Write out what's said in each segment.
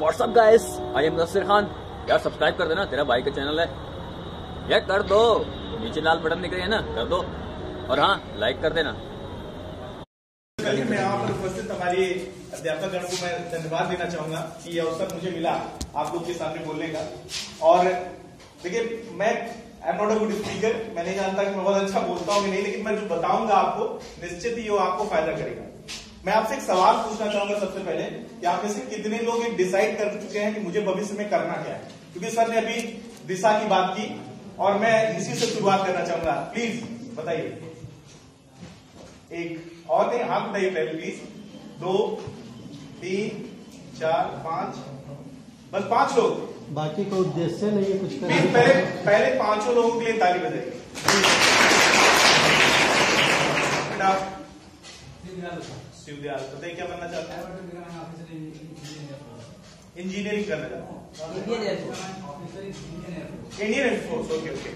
What's up guys I am Nasir Khan यार subscribe कर देना तेरा भाई का चैनल है यार कर दो नीचे लाल बटन दिख रही है ना कर दो और हाँ लाइक कर देना मैं यहाँ पर उपस्थित हमारे अध्यापक गण को मैं धन्यवाद देना चाहूँगा कि ये अवसर मुझे मिला आप लोग के सामने बोलने का। और देखिए, मैं I am not a good speaker मैं नहीं जानता कि मैं बहुत अच्छा बोलता हूँ कि नहीं, लेकिन मैं जो बताऊँगा आपको, निश्चित ही वो आपको फ़ायदा करेगा। मैं आपसे एक सवाल पूछना चाहूँगा सबसे पहले कि आप में से कितने लोग एक डिसाइड कर चुके हैं कि मुझे भविष्य में करना क्या है? क्योंकि सर ने अभी दिशा की बात की और मैं इसी से शुरुआत करना चाहूँगा। प्लीज़ बताइए। एक और नहीं हाथ बताइए पहले प्लीज़ दो तीन चार पाँच। बस पाँच लोग। बाकी का उद्देश्य नहीं है कुछ प्लीज़ पहले पहले पाँचों लोगों के लिए ताली बजाइए। बेटा शिवदयाल बताइए क्या बनना चाहते हैं? इंजीनियरिंग करना चाहते हैं। इंडियन एयरफोर्स ओके ओके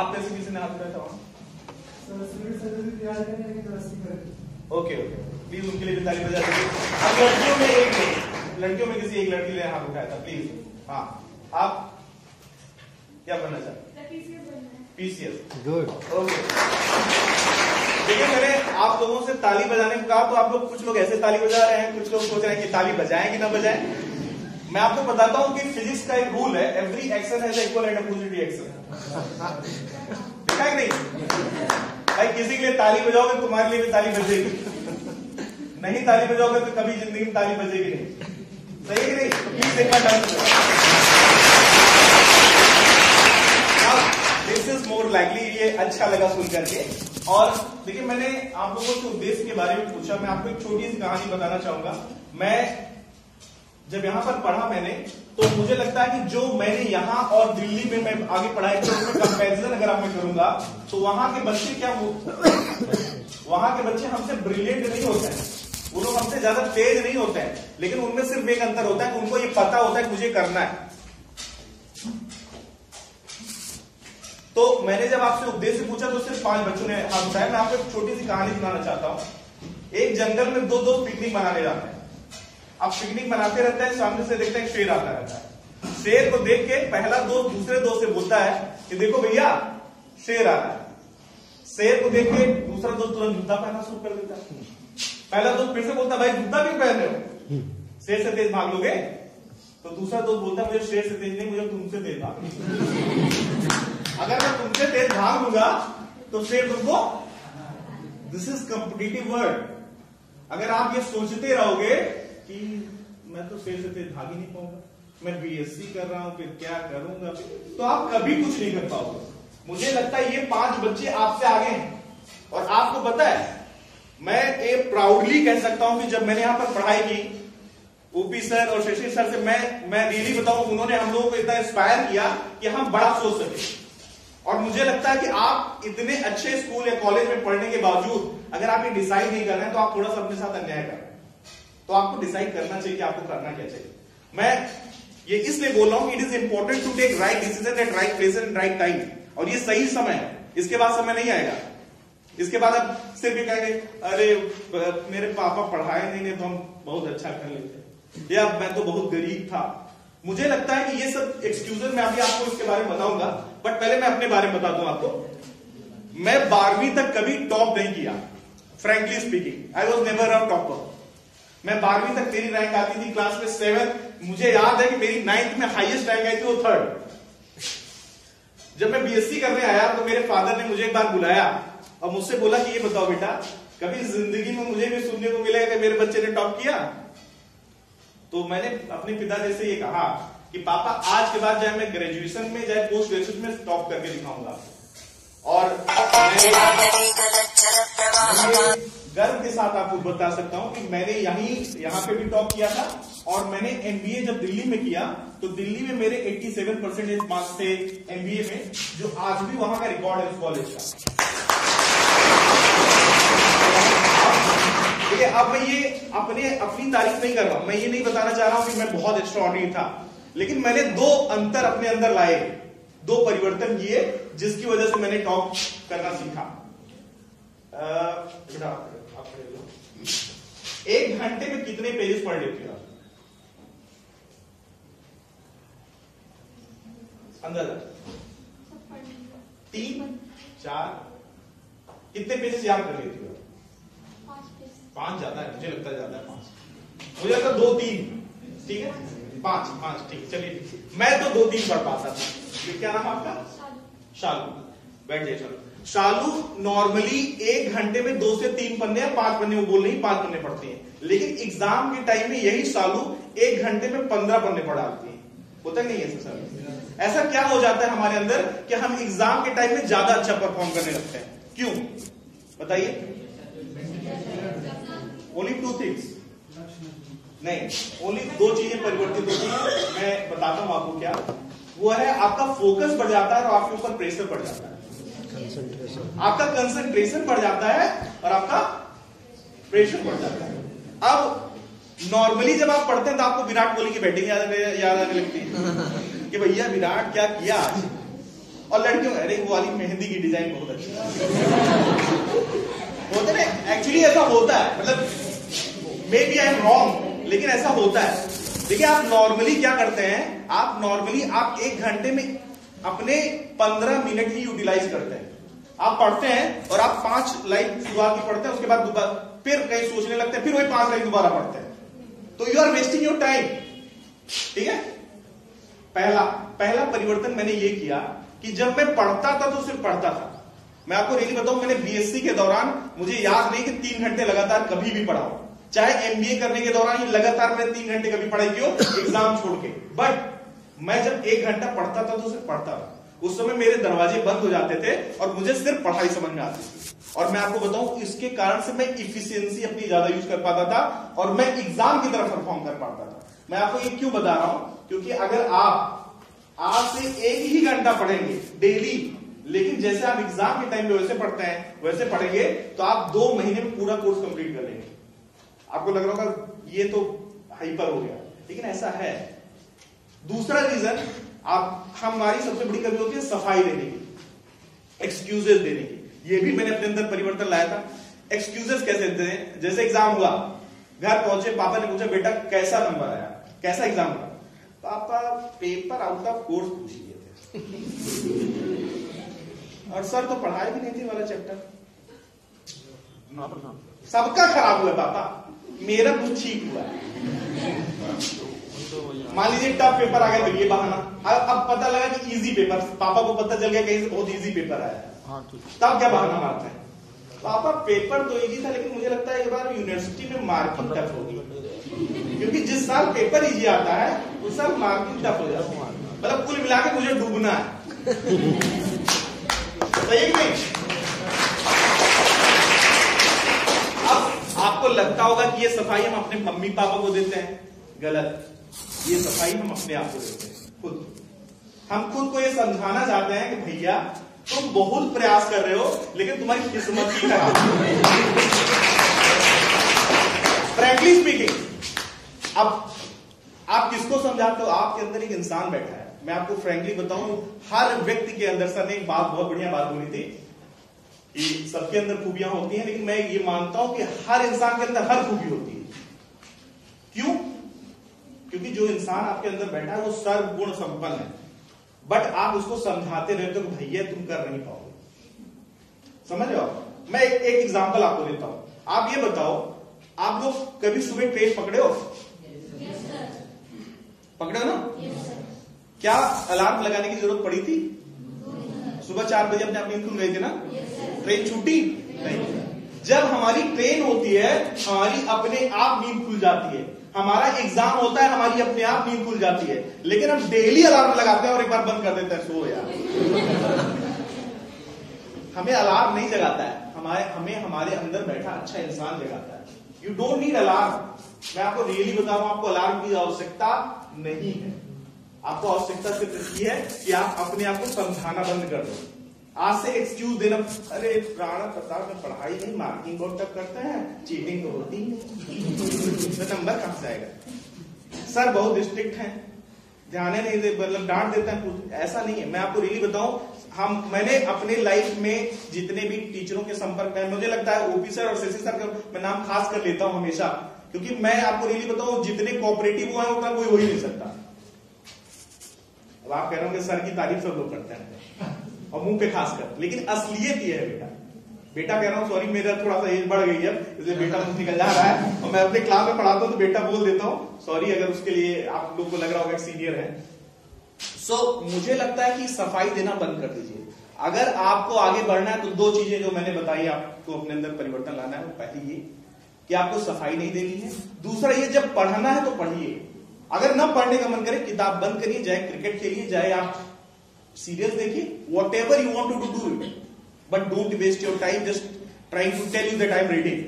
आप में से किसी ने हाथ उठाया था? ओके ओके प्लीज़ उनके लिए भी ताली बजा दीजिए। अब लड़कियों में एक नहीं लड़कियों में किसी एक लड़की ने हाथ उठाया था प्लीज़ हाँ। आप क्या बनना चाहते हैं? पीसीएस गुड ओके देखिए, मैंने आप लोगों से ताली बजाने को कहा तो आप लोग कुछ लोग ऐसे ताली बजा रहे हैं, कुछ लोग सोच रहे हैं कि ताली बजाएँ कि ना बजाएँ। मैं आपको बताता हूँ कि फिजिक्स का एक रूल है every action has equal and opposite reaction देखा है नहीं? भाई, किसी के लिए ताली बजाओगे, तुम्हारे लिए भी ताली बजेगी। नहीं ताली बजाओगे तो कभी ज़िंदगी में ताली बजेगी नहीं। सही कि नहीं? Please bar dance this is more likely ये अच्छा लगा सुन करके। और देखिए, मैंने आप लोगों से उद्देश्य के बारे में पूछा। मैं आपको एक छोटी सी कहानी बताना चाहूँगा। मैं जब यहाँ पर पढ़ा मैंने तो मुझे लगता है कि जो मैंने यहाँ और दिल्ली में मैं आगे पढ़ाई की उसमें कंपैरिजन अगर आप मैं करूँगा तो वहाँ के बच्चे क्या वहाँ के बच्चे हमसे ब्रिलियंट नहीं होते हैं। वो लोग हमसे ज़्यादा तेज नहीं होते हैं। लेकिन उनमें सिर्फ़ एक अंतर होता है कि उनको ये पता होता है कि मुझे करना है। तो मैंने जब आपसे उद्देश्य पूछा तो सिर्फ़ पाँच बच्चों ने हाथ उठाया। मैं आपको एक छोटी सी कहानी सुनाना चाहता हूँ। एक जंगल में दो दोस्त पिकनिक मनाने जाते हैं। अब पिकनिक मनाते रहते हैं, सामने से देखते हैं शेर आता रहता है। शेर को देख के पहला दोस्त दूसरे दोस्त से बोलता है कि, देखो भैया, शेर आ रहा है। शेर को देख के दूसरा दोस्त तुरंत जूता पहनना शुरू कर देता है। पहला दोस्त फिर से बोलता है, भाई, जूता क्यों पहन रहे हो? शेर से तेज भाग लोगे? तो दूसरा दोस्त बोलता है, मुझे शेर से तेज नहीं, मुझे तुमसे तेज भाग अगर मैं तुमसे तेज भाग लूँगा तो फिर तुमको दिस इज़ कॉम्पिटिटिव वर्ड अगर आप ये सोचते रहोगे कि मैं तो शेर से तेज भाग ही नहीं पाऊँगा, मैं बीएससी कर रहा हूँ, फिर क्या करूँगा तो आप कभी कुछ नहीं कर पाओगे। मुझे लगता है ये पाँच बच्चे आपसे आगे हैं। और आपको पता है, मैं ये प्राउडली कह सकता हूँ कि जब मैंने यहाँ पर पढ़ाई की ओपी सर और शशि सर से मैं मैं रियली बताऊँ, उन्होंने हम लोगों को इतना इंस्पायर किया कि हम बड़ा सोच सके। और मुझे लगता है कि आप इतने अच्छे स्कूल या कॉलेज में पढ़ने के बावजूद अगर आप ये डिसाइड नहीं कर रहे हैं तो आप थोड़ा सा अपने साथ अन्याय कर रहे हैं। तो आपको डिसाइड करना चाहिए कि आपको करना क्या चाहिए। मैं ये इसलिए बोल रहा हूँ it is important to take right decision at right place and right time और ये सही समय है। इसके बाद समय नहीं आएगा। इसके बाद आप सिर्फ़ ये कहेंगे, अरे, मेरे पापा पढ़ाए नहीं तो हम बहुत अच्छा कर लेते या, मैं तो बहुत गरीब था। मुझे लगता है कि ये सब एक्सक्यूजेस मैं अभी आपको इसके बारे में बताऊँगा बट पहले मैं अपने बारे में बता दूँ आपको। मैं बारहवीं तक कभी टॉप नहीं किया frankly speaking I was never a topper मैं बारहवीं तक मेरी रैंक आती थी क्लास में सेवन मुझे याद है कि मेरी नाइन्थ में हाईएस्ट रैंक आई थी वो थर्ड जब मैं बीएससी करने आया तो मेरे फादर ने मुझे एक बार बुलाया और मुझसे बोला कि ये बताओ बेटा, कभी ज़िंदगी में मुझे भी सुनने को मिला कि मेरे बच्चे ने टॉप किया? तो मैंने अपने पिताजी से ये कहा कि पापा, आज के बाद चाहे मैं ग्रेजुएशन में चाहे पोस्ट ग्रेजुएशन में टॉप करके दिखाऊँगा। और गर्व के साथ आपको बता सकता हूँ कि मैंने यहीं, यहाँ पे भी टॉप किया था, और मैंने एमबीए जब दिल्ली में किया तो दिल्ली में मेरे 87 परसेंटेज मार्क्स थे एमबीए में, जो आज भी वहाँ का रिकॉर्ड है उस कॉलेज का। देखिए, अब मैं ये अपने, अपनी तारीफ़ नहीं कर रहा हूँ। मैं ये नहीं बताना चाह रहा हूँ कि मैं बहुत एक्स्ट्रॉर्डनरी था। लेकिन मैंने दो अंतर अपने अंदर लाए, दो परिवर्तन किए, जिसकी वजह से मैंने टॉप करना सीखा। हो। एक घंटे में कितने पेजेस पढ़ लेते हो आप? तीन, चार, कितने पेजेस याद कर लेती हो पाँच ज़्यादा है, मुझे लगता है ज़्यादा है पाँच। मुझे लगता दो तीन। ठीक है? पाँच पाँच, ठीक चलिए, मैं तो दो तीन पढ़ पाता था। ये क्या नाम आपका? शालू। बैठ जाइए, चलो। शालू नॉर्मली एक घंटे में दो से तीन पन्ने या पाँच पन्ने, वो बोल रही पाँच पन्ने पढ़ती है। लेकिन एग्ज़ाम के टाइम में यही शालू एक घंटे में पंद्रह पन्ने पढ़ाती है। होता नहीं है सर ऐसा क्या हो जाता है हमारे अंदर कि हम एग्ज़ाम के टाइम में ज़्यादा अच्छा परफॉर्म करने लगते हैं? क्यों? बताइए। ओनली टू थिंग्स नहीं ओनली दो चीज़ें परिवर्तित होती है। मैं बताता हूँ आपको क्या। वो है, आपका फोकस बढ़ जाता है और आपके ऊपर प्रेशर बढ़ जाता है। आपका कंसंट्रेशन बढ़ जाता है और आपका प्रेशर बढ़ जाता है। अब नॉर्मली जब आप पढ़ते हैं तो आपको विराट कोहली की बैटिंग याद याद आने लगती है। कि भैया, विराट क्या किया आज? और लड़कियों अरे वो वाली मेहंदी की डिज़ाइन बहुत अच्छी होता है एक्चुअली ऐसा होता है। मतलब maybe I am wrong लेकिन ऐसा होता है। देखिए, आप नॉर्मली क्या करते हैं? आप नॉर्मली आप एक घंटे में अपने पंद्रह मिनट ही यूटिलाइज करते हैं। आप पढ़ते हैं और आप पाँच लाइन शुरुआत की पढ़ते हैं, उसके बाद फिर कहीं सोचने लगते हैं, फिर वही पाँच लाइन दोबारा पढ़ते हैं। तो you are wasting your time ठीक है? पहला पहला परिवर्तन मैंने ये किया कि जब मैं पढ़ता था तो सिर्फ़ पढ़ता था। मैं आपको रियली बताऊँ, मैंने बीएससी के दौरान मुझे याद नहीं कि तीन घंटे लगातार कभी भी पढ़ा हूँ। चाहे एमबीए करने के दौरान लगातार मैं तीन घंटे कभी पढ़ाई की हो एग्ज़ाम छोड़ के। बट मैं जब एक घंटा पढ़ता था तो सिर्फ़ पढ़ता था। उस समय मेरे दरवाजे बंद हो जाते थे और मुझे सिर्फ़ पढ़ाई समझ में आती थी। और मैं आपको बताऊँ, इसके कारण से मैं इफिशियंसी अपनी ज़्यादा यूज़ कर पाता था और मैं एग्ज़ाम की तरफ़ परफॉर्म कर पाता था। मैं आपको ये क्यों बता रहा हूँ? क्योंकि अगर आप आज से एक ही घंटा पढ़ेंगे डेली लेकिन जैसे आप एग्ज़ाम के टाइम पे वैसे पढ़ते हैं, वैसे पढ़ेंगे तो आप दो महीने में पूरा कोर्स कंप्लीट कर लेंगे। आपको लग रहा होगा ये तो हाइपर हो गया। लेकिन ऐसा है। दूसरा रीजन आप हमारी सबसे बड़ी कमी होती है सफ़ाई देने की। एक्सक्यूजेस देने की। ये भी मैंने अपने अंदर परिवर्तन लाया था। एक्सक्यूजेस कैसे देते हैं? जैसे एग्ज़ाम हुआ। घर पहुँचे पापा ने पूछा बेटा कैसा नंबर आया? कैसा एग्ज़ाम हुआ? पापा पेपर आउट ऑफ़ कोर्स पूछ लिए थे। और सर तो पढ़ाई भी नहीं थी वाला चैप्टर सबका खराब हुआ पापा। मेरा कुछ ठीक हुआ। मान लीजिए टफ पेपर आ गया तो ये बहाना। अब अब पता लगा कि इजी पेपर पापा को पता चल गया कहीं से बहुत इजी पेपर आया। तब क्या बहाना मारते हैं? पापा पेपर तो इजी था लेकिन मुझे लगता है एक बार यूनिवर्सिटी में मार्किंग टफ होगी। क्योंकि जिस साल पेपर इजी आता है उस साल मार्किंग टफ हो जाती है। मतलब कुल मिला के मुझे डूबना है। सही नहीं अब आपको लगता होगा कि ये सफ़ाई हम अपने मम्मी पापा को देते हैं। गलत। ये सफ़ाई हम अपने आप को देते हैं। खुद। हम खुद को ये समझाना चाहते हैं कि भैया, तुम बहुत प्रयास कर रहे हो, लेकिन तुम्हारी किस्मत ही खराब फ्रेंकली स्पीकिंग अब आप किसको समझाते हो? आपके अंदर एक इंसान बैठा है। मैं आपको फ्रेंकली बताऊँ, हर व्यक्ति के अंदर सर ने एक बात, बहुत बढ़िया बात बोली थी। कि सबके अंदर खूबियाँ होती हैं लेकिन मैं ये मानता हूँ कि हर इंसान के अंदर हर खूबी होती है। क्यों? क्योंकि जो इंसान आपके अंदर बैठा है वो सर्वगुण संपन्न है। बट आप उसको समझाते रहते हो भैया तुम कर नहीं पाओगे। समझ रहे हो? मैं एक, एक एग्ज़ाम्पल आपको देता हूँ। आप ये बताओ आप लोग कभी सुबह ट्रेन पकड़े हो? पकड़े हो ना? क्या अलार्म लगाने की ज़रूरत पड़ी थी? सुबह चार बजे अपने आप नींद खुल गई थी ना? ट्रेन छूटी? नहीं। जब हमारी ट्रेन होती है, हमारी अपने आप नींद खुल जाती है। हमारा एग्ज़ाम होता है, हमारी अपने आप नींद खुल जाती है। लेकिन हम डेली अलार्म लगाते हैं और एक बार बंद कर देते हैं, सो यार। हमें अलार्म नहीं जगाता है। हमारे, हमें हमारे अंदर बैठा अच्छा इंसान जगाता है। यू डोंट नीड अलार्म मैं आपको रियली बता रहा आपको अलार्म की आवश्यकता नहीं है। आपको आवश्यकता सिर्फ़ इसकी है कि आप अपने आप को समझाना बंद कर दो। आज से एक्सक्यूज देना। अरे राणा प्रताप में पढ़ाई नहीं मार्किंग बहुत तक करते हैं चीटिंग तो होती तो नंबर कहाँ से आएगा? सर बहुत स्ट्रिक्ट हैं। ध्यान नहीं दे मतलब डांट देते हैं ऐसा नहीं है। मैं आपको रियली बताऊँ, हम, मैंने अपने लाइफ में जितने भी टीचरों के संपर्क में मुझे लगता है ओपी सर और शशि सर का मैं नाम खास कर लेता हूँ हमेशा। क्योंकि मैं आपको रियली बताऊँ, जितने कोऑपरेटिव हुआ है उतना कोई हो ही नहीं सकता। अब आप कह रहे होंगे सर की तारीफ़ सब लोग करते हैं। और मुँह पे खासकर। लेकिन असलियत ये है बेटा। बेटा कह रहा हूँ सॉरी मेरा थोड़ा सा एज बढ़ गई है इसलिए बेटा मुझे निकल जा रहा है। और मैं अपने क्लास में पढ़ाता हूँ तो बेटा बोल देता हूँ सॉरी अगर उसके लिए आप लोग को लग रहा होगा सीनियर है। सो मुझे लगता है कि सफ़ाई देना बंद कर दीजिए। अगर आपको आगे बढ़ना है तो दो चीज़ें जो मैंने बताई, आपको अपने अंदर परिवर्तन लाना है। वो पहली ये, कि आपको सफ़ाई नहीं देनी है। दूसरा ये, जब पढ़ना है तो पढ़िए। अगर न पढ़ने का मन करे, किताब बंद करिए, चाहे क्रिकेट खेलिए, चाहे आप सीरियस देखिए whatever you want to do it but don't waste your time just trying to tell you that I am reading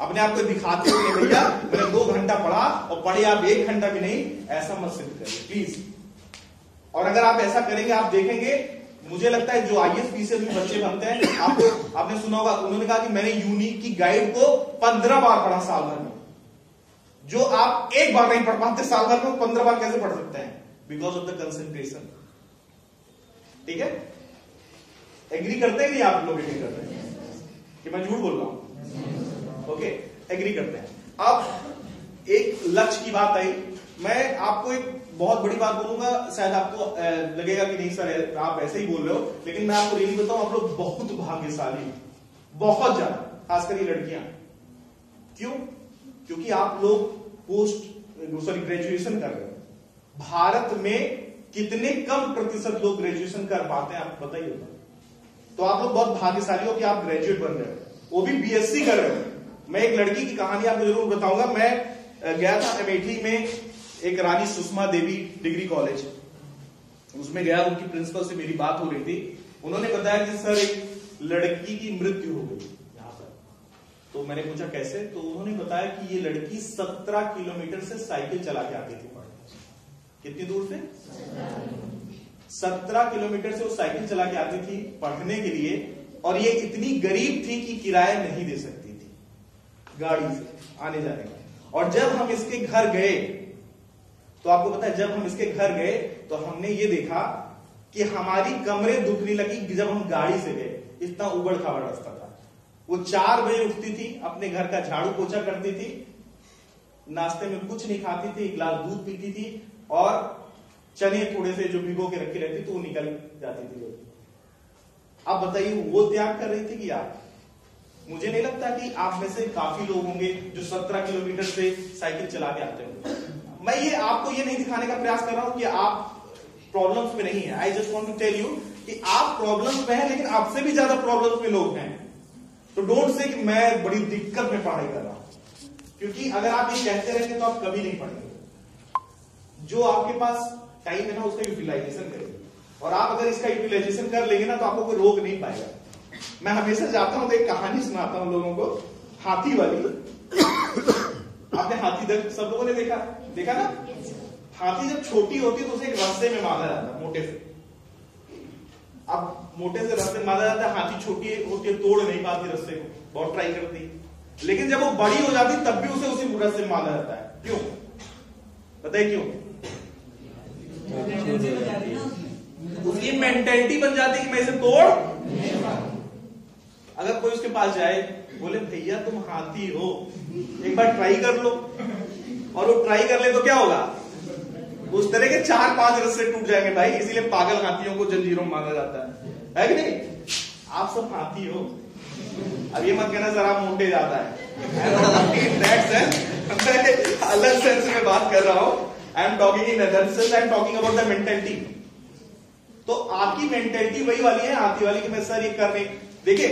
अपने आप को दिखाते हुए भैया, मैंने दो घंटा पढ़ा और पढ़े आप एक घंटा भी नहीं, ऐसा मत सिद्ध करिए प्लीज़ और अगर आप ऐसा करेंगे, आप देखेंगे, मुझे लगता है जो आईएएस पीसीएस में बच्चे बनते हैं, आपको, आपने सुना होगा, उन्होंने कहा कि मैंने यूनिक की गाइड को पंद्रह बार पढ़ा साल भर में। जो आप एक बार नहीं पढ़ पाते, साल भर में पंद्रह बार कैसे पढ़ सकते हैं? बिकॉज़ ऑफ़ द कंसेंट्रेशन ठीक है? एग्री करते हैं कि आप लोग एग्री करते हैं? कि मैं झूठ बोल रहा हूँ? ओके एग्री करते हैं। अब एक लक्ष्य की बात आई। मैं आपको एक बहुत बड़ी बात बोलूँगा। शायद आपको लगेगा कि नहीं सर, आप ऐसे ही बोल रहे हो, लेकिन मैं आपको रियली बताऊँ, आप लोग बहुत भाग्यशाली, बहुत ज़्यादा, खासकर ये लड़कियाँ। क्यों? क्योंकि आप लोग पोस्ट सॉरी ग्रेजुएशन कर रहे हो। भारत में कितने कम प्रतिशत लोग ग्रेजुएशन कर पाते हैं आपको पता ही होगा तो आप लोग बहुत भाग्यशाली हो कि आप ग्रेजुएट बन रहे हो। वो भी बीएससी कर रहे हो। मैं एक लड़की की कहानी आपको ज़रूर बताऊँगा। मैं गया था अमेठी में एक रानी सुषमा देवी डिग्री कॉलेज उसमें गया, उनकी प्रिंसिपल से मेरी बात हो रही थी। उन्होंने बताया कि, सर, एक लड़की की मृत्यु हो गई यहाँ पर। तो मैंने पूछा, कैसे? तो उन्होंने बताया कि ये लड़की सत्रह किलोमीटर से साइकिल चला के आती थी कितनी दूर से? सत्रह किलोमीटर से वो साइकिल चला के आती थी पढ़ने के लिए और ये इतनी गरीब थी कि किराया नहीं दे सकती थी। गाड़ी से, आने जाने का और जब हम इसके घर गए तो आपको पता है, जब हम इसके घर गए तो हमने ये देखा कि हमारी कमरे दुखने लगी जब हम गाड़ी से गए। इतना उबड़ खाबड़ रास्ता था। वो चार बजे उठती थी, अपने घर का झाड़ू पोछा करती थी, नाश्ते में कुछ नहीं खाती थी, एक गिलास दूध पीती थी और चने थोड़े से जो भिगो के रखी रहती तो वो निकल जाती थी आप बताइए, वो त्याग कर रही थी कि आप? मुझे नहीं लगता कि आप में से काफ़ी लोग होंगे जो सत्रह किलोमीटर से साइकिल चला के आते होंगे। मैं ये आपको ये नहीं दिखाने का प्रयास कर रहा हूँ कि आप प्रॉब्लम्स में नहीं है। I just want to tell you कि आप प्रॉब्लम्स में हैं, लेकिन आपसे भी ज़्यादा प्रॉब्लम्स में लोग हैं। तो डोंट से कि मैं बड़ी दिक्कत में पढ़ाई कर रहा हूँ। क्योंकि अगर आप ये कहते रहेंगे तो आप कभी नहीं पढ़ेंगे। जो आपके पास टाइम है ना, उसका यूटिलाइजेशन करेंगे। और आप अगर इसका यूटिलाइजेशन कर लेंगे ना तो आपको कोई रोक नहीं पाएगा। मैं हमेशा जाता हूँ तो एक कहानी सुनाता हूँ लोगों को। हाथी वाली। आपने हाथी दर्द सब लोगों ने देखा? देखा ना? हाथी जब छोटी होती है तो उसे एक रास्ते में मारा जाता है, मोटे से। अब मोटे से रास्ते में जाता है, हाथी छोटी होती है, तोड़ नहीं पाती रस्ते को। बहुत ट्राई करती लेकिन जब वो बड़ी हो जाती तब भी उसे उसी रास्ते में मारा जाता है। क्यों? बताइए क्यों? उसकी मेंटेलिटी बन जाती कि मैं इसे तोड़ अगर कोई उसके पास जाए, बोले, भैया, तुम हाथी हो। एक बार ट्राई कर लो। और वो ट्राई कर ले तो क्या होगा? उस तरह के चार पाँच रस्से टूट जाएँगे भाई, इसीलिए पागल हाथियों को जंजीरों माना जाता है। है कि नहीं? आप सब हाथी हो। अब ये मत कहना जरा मोटे ज़्यादा है। अलग सेंस में बात कर रहा हूँ। I am talking in other sense I am talking about the mentality तो आपकी मेंटेलिटी वही वाली है, हाथी वाली कि मैं, सर, ये कर रही देखिए